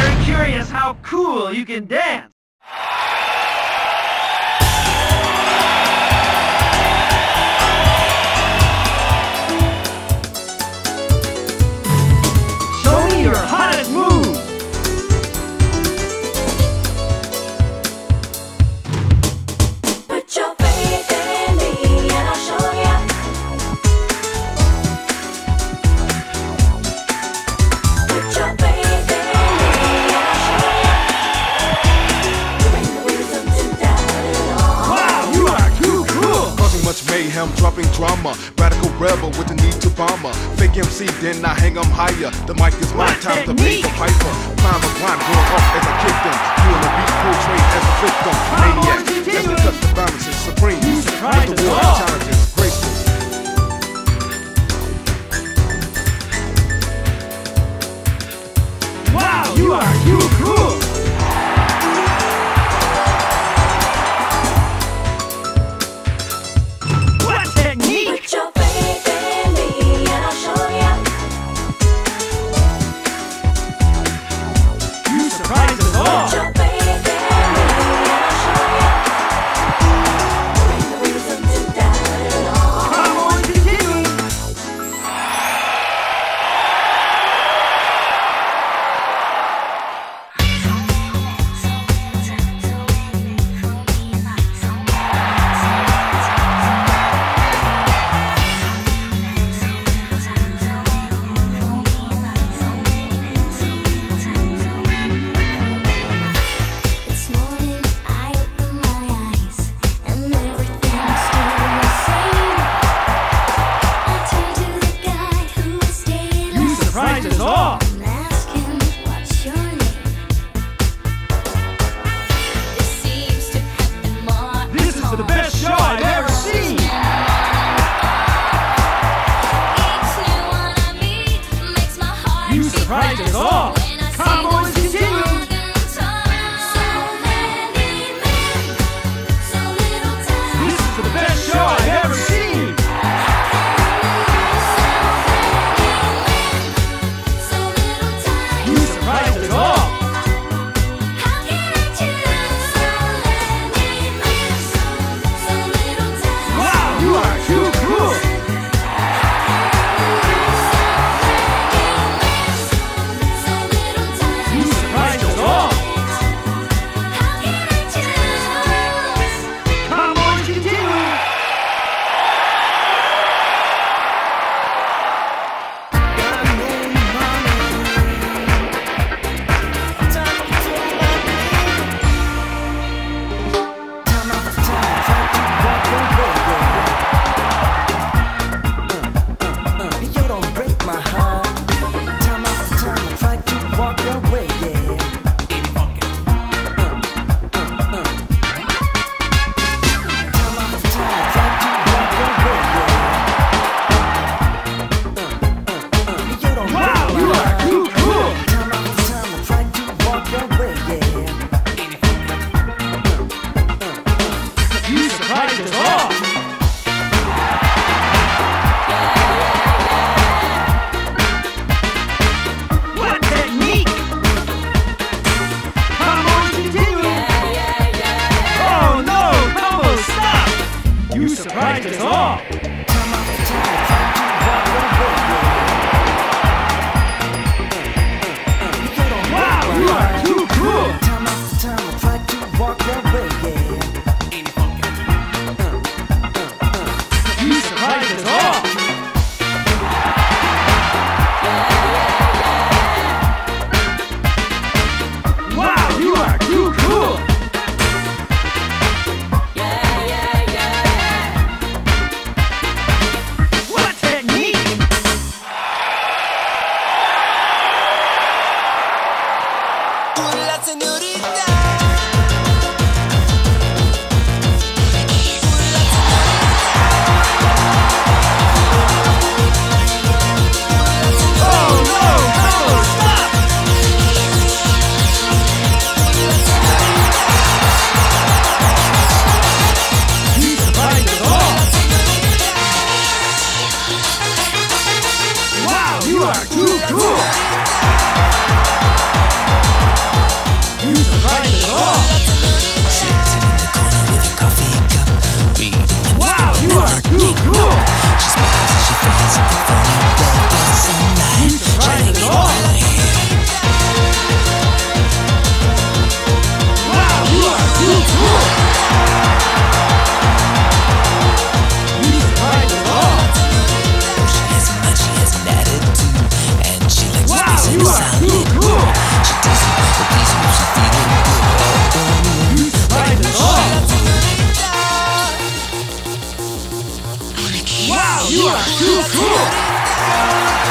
very curious how cool you can dance. him dropping drama. Radical rebel with the need to bomber. Fake MC, then I hang him higher. The mic is my time to be a piper. Climb a climb, going up as I kick them. You the beat, full train as a victim. you surprised us all. 入ってそ You are too cool!